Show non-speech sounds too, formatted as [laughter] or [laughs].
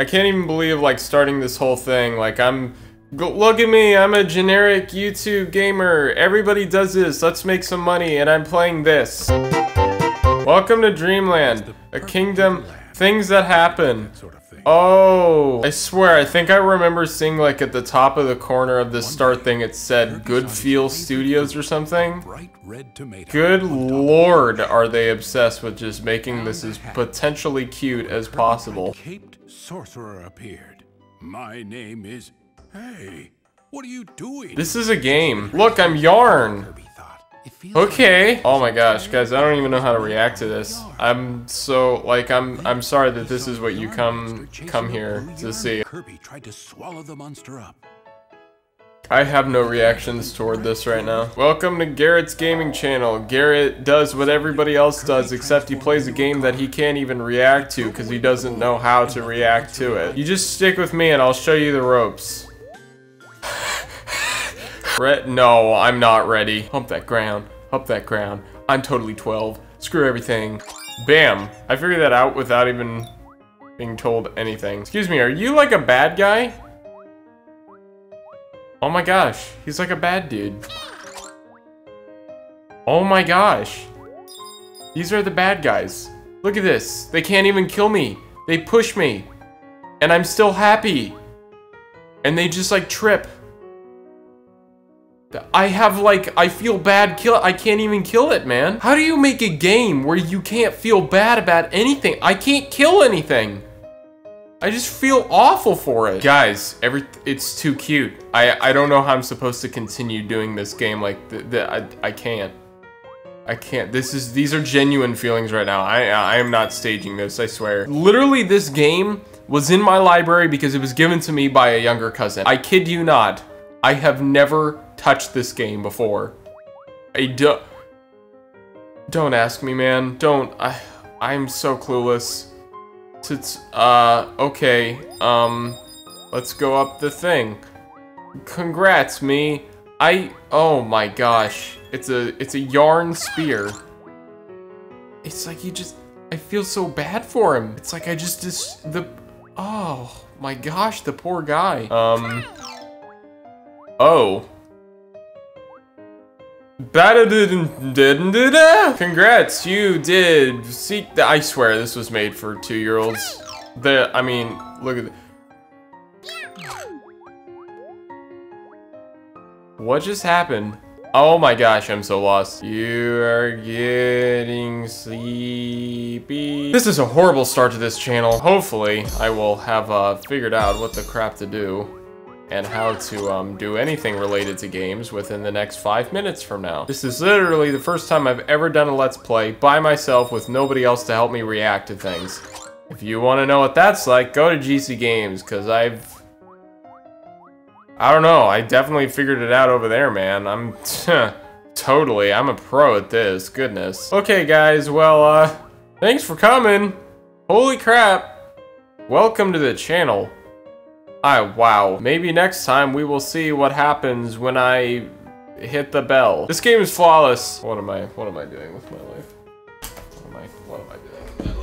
I can't even believe, like, starting this whole thing. Like, I'm... Look at me, I'm a generic YouTube gamer. Everybody does this. Let's make some money, and I'm playing this. Welcome to Dreamland, a kingdom, things that happen. Oh, I swear, I think I remember seeing like at the top of the corner of the start thing it said Good Feel Studios or something. Good lord, are they obsessed with just making this as potentially cute as possible. Caped sorcerer appeared. My name is... Hey, what are you doing? This is a game. Look, I'm Yarn. Okay. Oh my gosh, guys, I don't even know how to react to this. I'm so like I'm I'm sorry that this is what you come come here to see. Kirby tried to swallow the monster up. I have no reactions toward this right now. Welcome to Garrett's gaming channel. Garrett does what everybody else does except he plays a game that he can't even react to because he doesn't know how to react to it. You just stick with me and I'll show you the ropes. [laughs] Re no, I'm not ready. Hump that ground. Hump that ground. I'm totally 12. Screw everything. Bam. I figured that out without even being told anything. Excuse me, are you like a bad guy? Oh my gosh, he's like a bad dude. Oh my gosh. These are the bad guys. Look at this. They can't even kill me. They push me. And I'm still happy. And they just like trip. I have like, I feel bad kill I can't even kill it, man. How do you make a game where you can't feel bad about anything? I can't kill anything. I just feel awful for it. Guys, every it's too cute. I I don't know how I'm supposed to continue doing this game like the, the I, I can't. I can't. This is these are genuine feelings right now. I I am not staging this, I swear. Literally this game was in my library because it was given to me by a younger cousin. I kid you not. I have never touched this game before. I don't... Don't ask me, man. Don't. I, I'm so clueless. It's, uh, okay. Um, let's go up the thing. Congrats, me. I, oh my gosh. It's a, it's a yarn spear. It's like you just, I feel so bad for him. It's like I just, just the, oh my gosh, the poor guy. Um, oh. Congrats, you did seek the- I swear this was made for two-year-olds. The- I mean, look at What just happened? Oh my gosh, I'm so lost. You are getting sleepy. This is a horrible start to this channel. Hopefully, I will have uh, figured out what the crap to do and how to um, do anything related to games within the next five minutes from now. This is literally the first time I've ever done a Let's Play by myself with nobody else to help me react to things. If you want to know what that's like, go to GC Games, because I've... I don't know, I definitely figured it out over there, man. I'm... [laughs] totally, I'm a pro at this, goodness. Okay, guys, well, uh, thanks for coming. Holy crap. Welcome to the channel. I wow. Maybe next time we will see what happens when I hit the bell. This game is flawless. What am I what am I doing with my life? What am I what am I doing?